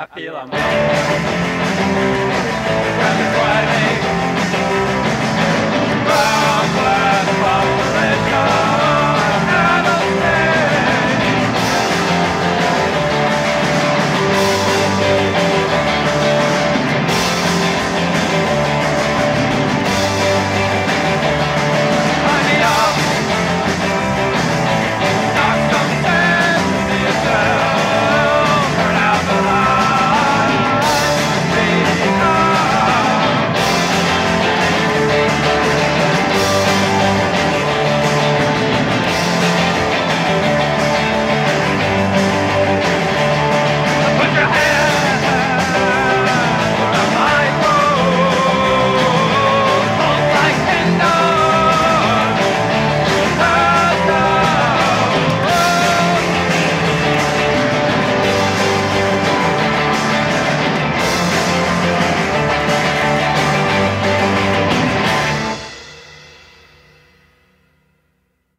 I.